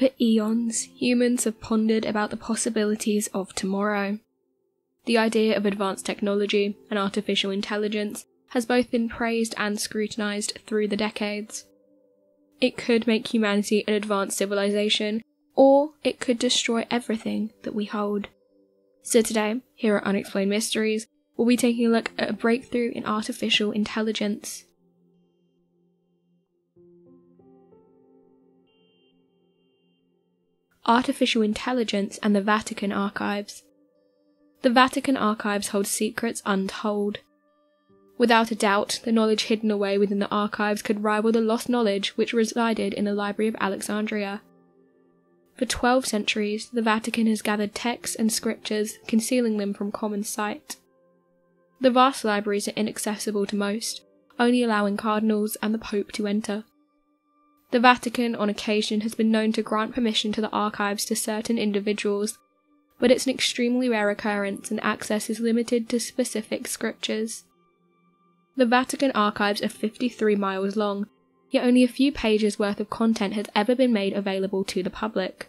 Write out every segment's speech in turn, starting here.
For eons, humans have pondered about the possibilities of tomorrow. The idea of advanced technology and artificial intelligence has both been praised and scrutinized through the decades. It could make humanity an advanced civilization, or it could destroy everything that we hold. So today, here at Unexplained Mysteries, we'll be taking a look at a breakthrough in artificial intelligence. Artificial Intelligence and the Vatican Archives. The Vatican Archives hold secrets untold. Without a doubt, the knowledge hidden away within the archives could rival the lost knowledge which resided in the Library of Alexandria. For 12 centuries, the Vatican has gathered texts and scriptures, concealing them from common sight. The vast libraries are inaccessible to most, only allowing cardinals and the Pope to enter. The Vatican, on occasion, has been known to grant permission to the archives to certain individuals, but it's an extremely rare occurrence and access is limited to specific scriptures. The Vatican archives are 53 miles long, yet only a few pages worth of content has ever been made available to the public.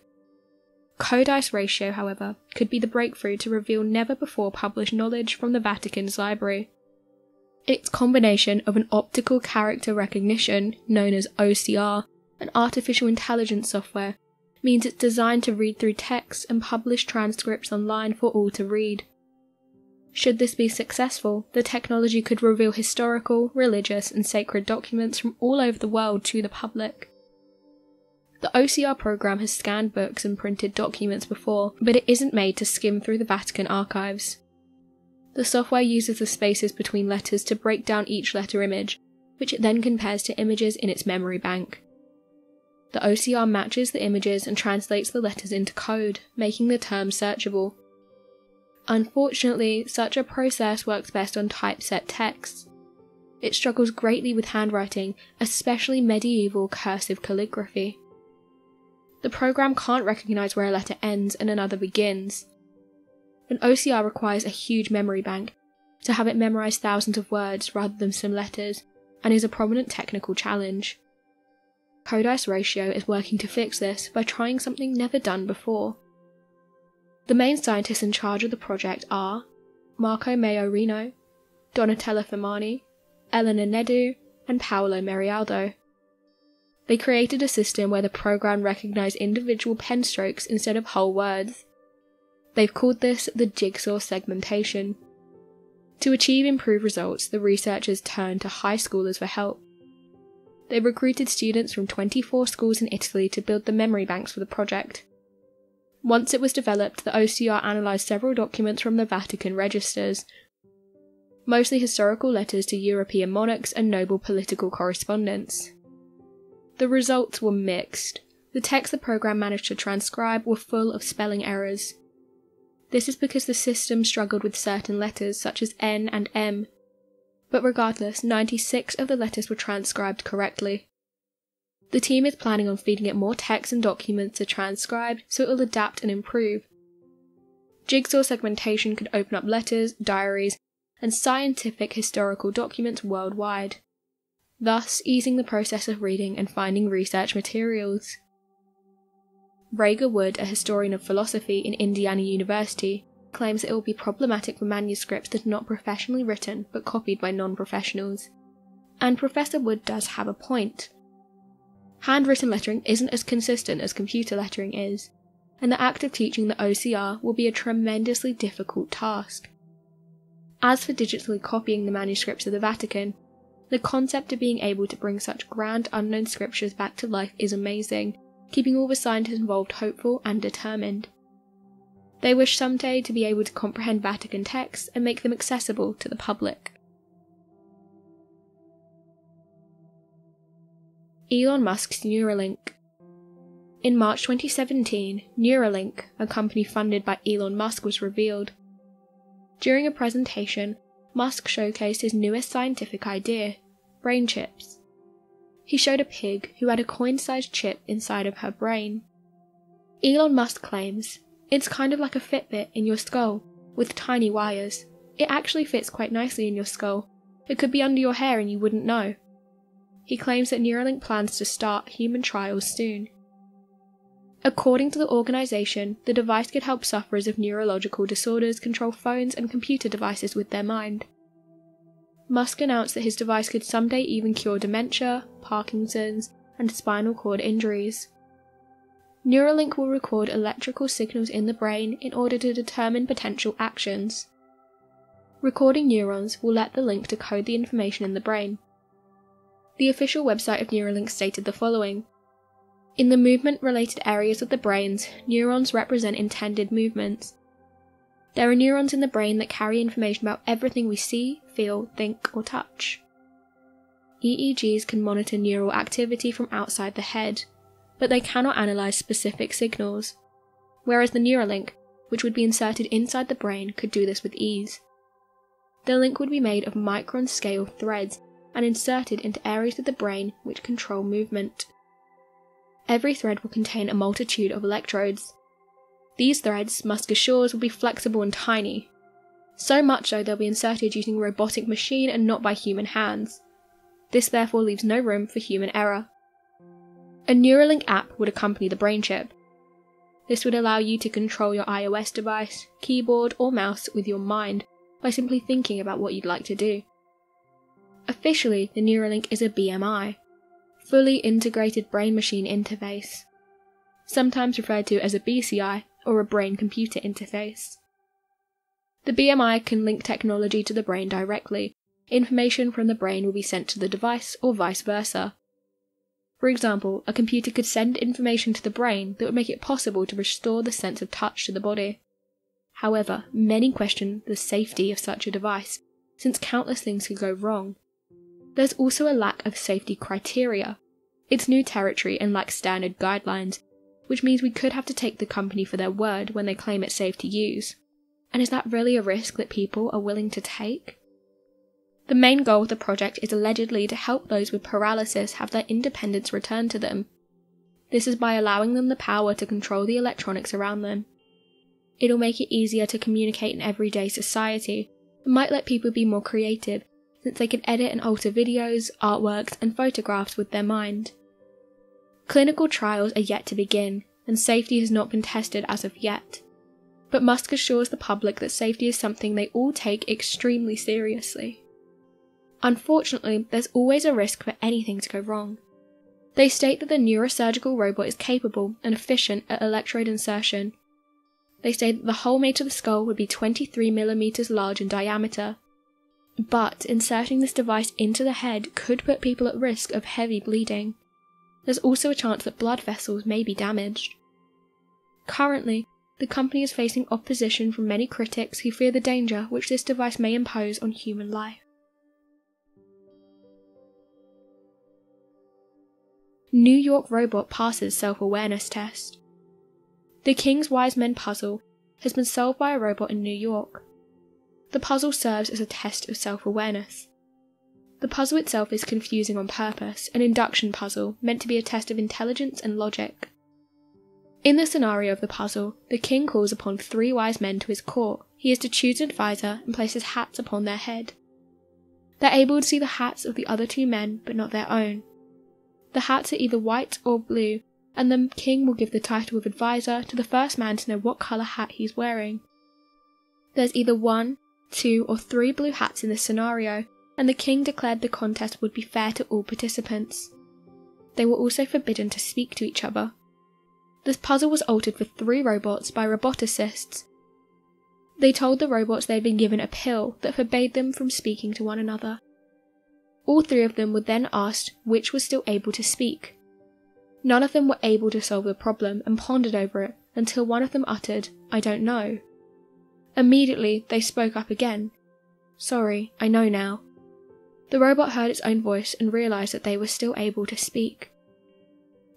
Codice ratio, however, could be the breakthrough to reveal never before published knowledge from the Vatican's library. Its combination of an optical character recognition, known as OCR, and artificial intelligence software, means it's designed to read through text and publish transcripts online for all to read. Should this be successful, the technology could reveal historical, religious, and sacred documents from all over the world to the public. The OCR program has scanned books and printed documents before, but it isn't made to skim through the Vatican archives. The software uses the spaces between letters to break down each letter image, which it then compares to images in its memory bank. The OCR matches the images and translates the letters into code, making the term searchable. Unfortunately, such a process works best on typeset texts. It struggles greatly with handwriting, especially medieval cursive calligraphy. The program can't recognize where a letter ends and another begins, an OCR requires a huge memory bank to have it memorize thousands of words rather than some letters, and is a prominent technical challenge. Codice Ratio is working to fix this by trying something never done before. The main scientists in charge of the project are Marco Maiorino, Donatella Firmani, Elena Nieddu, and Paolo Merialdo. They created a system where the program recognized individual pen strokes instead of whole words. They've called this the jigsaw segmentation. To achieve improved results, the researchers turned to high schoolers for help. They recruited students from 24 schools in Italy to build the memory banks for the project. Once it was developed, the OCR analysed several documents from the Vatican registers, mostly historical letters to European monarchs and noble political correspondence. The results were mixed. The texts the program managed to transcribe were full of spelling errors. This is because the system struggled with certain letters such as N and M. But regardless, 96 of the letters were transcribed correctly. The team is planning on feeding it more text and documents to transcribe so it will adapt and improve. Jigsaw segmentation could open up letters, diaries, and scientific historical documents worldwide, thus easing the process of reading and finding research materials. Rega Wood, a historian of philosophy in Indiana University, claims it will be problematic for manuscripts that are not professionally written but copied by non professionals. And Professor Wood does have a point. Handwritten lettering isn't as consistent as computer lettering is, and the act of teaching the OCR will be a tremendously difficult task. As for digitally copying the manuscripts of the Vatican, the concept of being able to bring such grand unknown scriptures back to life is amazing keeping all the scientists involved hopeful and determined. They wish someday to be able to comprehend Vatican texts and make them accessible to the public. Elon Musk's Neuralink. In March 2017, Neuralink, a company funded by Elon Musk, was revealed. During a presentation, Musk showcased his newest scientific idea brain chips. He showed a pig who had a coin sized chip inside of her brain. Elon Musk claims it's kind of like a Fitbit in your skull, with tiny wires. It actually fits quite nicely in your skull. It could be under your hair and you wouldn't know. He claims that Neuralink plans to start human trials soon. According to the organization, the device could help sufferers of neurological disorders control phones and computer devices with their mind. Musk announced that his device could someday even cure dementia, Parkinson's, and spinal cord injuries. Neuralink will record electrical signals in the brain in order to determine potential actions. Recording neurons will let the link decode the information in the brain. The official website of Neuralink stated the following In the movement related areas of the brains, neurons represent intended movements. There are neurons in the brain that carry information about everything we see, feel, think, or touch. EEGs can monitor neural activity from outside the head, but they cannot analyze specific signals, whereas the Neuralink, which would be inserted inside the brain, could do this with ease. The link would be made of micron scale threads and inserted into areas of the brain which control movement. Every thread will contain a multitude of electrodes. These threads, Musk assures, will be flexible and tiny. So much so they'll be inserted using a robotic machine and not by human hands. This therefore leaves no room for human error. A Neuralink app would accompany the brain chip. This would allow you to control your iOS device, keyboard, or mouse with your mind by simply thinking about what you'd like to do. Officially, the Neuralink is a BMI, fully integrated brain machine interface, sometimes referred to as a BCI or a brain computer interface. The BMI can link technology to the brain directly. Information from the brain will be sent to the device or vice versa. For example, a computer could send information to the brain that would make it possible to restore the sense of touch to the body. However, many question the safety of such a device, since countless things could go wrong. There's also a lack of safety criteria. It's new territory and lacks standard guidelines, which means we could have to take the company for their word when they claim it's safe to use. And is that really a risk that people are willing to take? The main goal of the project is allegedly to help those with paralysis have their independence returned to them. This is by allowing them the power to control the electronics around them. It'll make it easier to communicate in everyday society and might let people be more creative since they can edit and alter videos, artworks, and photographs with their mind. Clinical trials are yet to begin, and safety has not been tested as of yet. But Musk assures the public that safety is something they all take extremely seriously. Unfortunately, there's always a risk for anything to go wrong. They state that the neurosurgical robot is capable and efficient at electrode insertion. They say that the hole made to the skull would be 23mm large in diameter. But inserting this device into the head could put people at risk of heavy bleeding. There's also a chance that blood vessels may be damaged. Currently, the company is facing opposition from many critics who fear the danger which this device may impose on human life. New York robot passes self awareness test. The King's Wise Men puzzle has been solved by a robot in New York. The puzzle serves as a test of self awareness. The puzzle itself is confusing on purpose, an induction puzzle meant to be a test of intelligence and logic. In the scenario of the puzzle, the king calls upon three wise men to his court. He is to choose an advisor and places hats upon their head. They're able to see the hats of the other two men, but not their own. The hats are either white or blue, and the king will give the title of advisor to the first man to know what colour hat he's wearing. There's either one, two, or three blue hats in this scenario, and the king declared the contest would be fair to all participants. They were also forbidden to speak to each other. This puzzle was altered for three robots by roboticists. They told the robots they had been given a pill that forbade them from speaking to one another. All three of them were then asked which was still able to speak. None of them were able to solve the problem and pondered over it until one of them uttered, I don't know. Immediately, they spoke up again. Sorry, I know now. The robot heard its own voice and realized that they were still able to speak.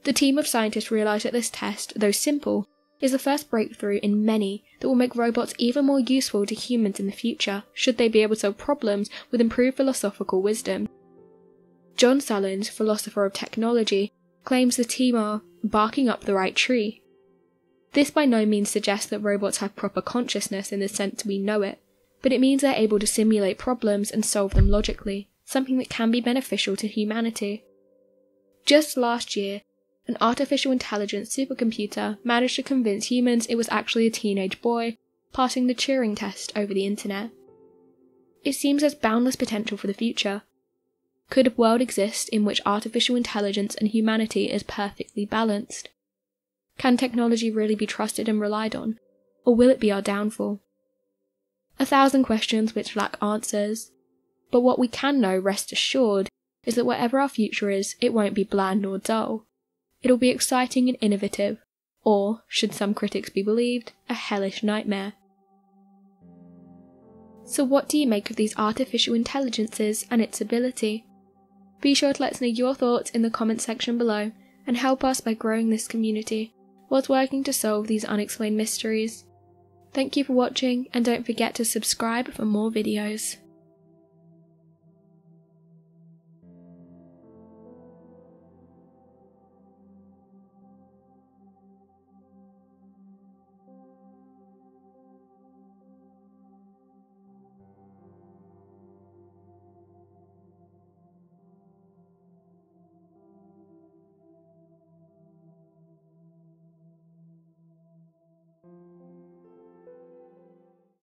The team of scientists realized that this test, though simple, is the first breakthrough in many that will make robots even more useful to humans in the future, should they be able to solve problems with improved philosophical wisdom. John Sullins, philosopher of technology, claims the team are barking up the right tree. This by no means suggests that robots have proper consciousness in the sense we know it, but it means they're able to simulate problems and solve them logically, something that can be beneficial to humanity. Just last year, an artificial intelligence supercomputer managed to convince humans it was actually a teenage boy, passing the Turing test over the internet. It seems there's boundless potential for the future. Could a world exist in which artificial intelligence and humanity is perfectly balanced? Can technology really be trusted and relied on, or will it be our downfall? A thousand questions which lack answers. But what we can know, rest assured, is that whatever our future is, it won't be bland or dull. It'll be exciting and innovative, or, should some critics be believed, a hellish nightmare. So, what do you make of these artificial intelligences and its ability? Be sure to let us know your thoughts in the comment section below and help us by growing this community whilst working to solve these unexplained mysteries. Thank you for watching and don't forget to subscribe for more videos.